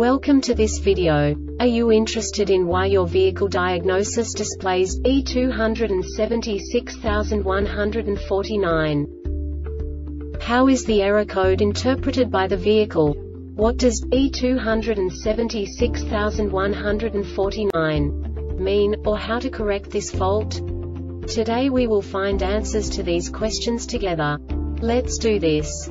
Welcome to this video. Are you interested in why your vehicle diagnosis displays B276149? How is the error code interpreted by the vehicle? What does B276149 mean, or how to correct this fault? Today we will find answers to these questions together. Let's do this.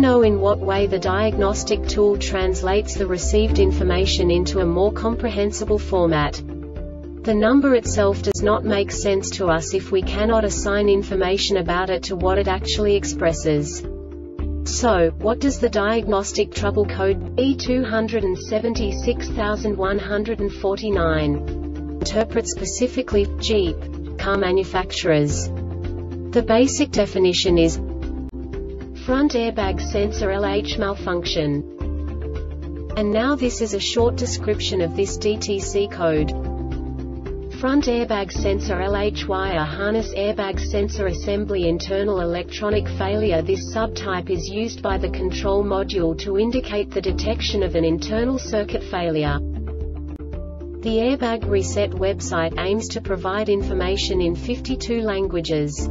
Know in what way the diagnostic tool translates the received information into a more comprehensible format. The number itself does not make sense to us if we cannot assign information about it to what it actually expresses. So, what does the diagnostic trouble code B276149 interpret specifically Jeep car manufacturers? The basic definition is front airbag sensor LH malfunction. And now this is a short description of this DTC code. Front airbag sensor LH wire harness airbag sensor assembly internal electronic failure This subtype is used by the control module to indicate the detection of an internal circuit failure. The Airbag Reset website aims to provide information in 52 languages.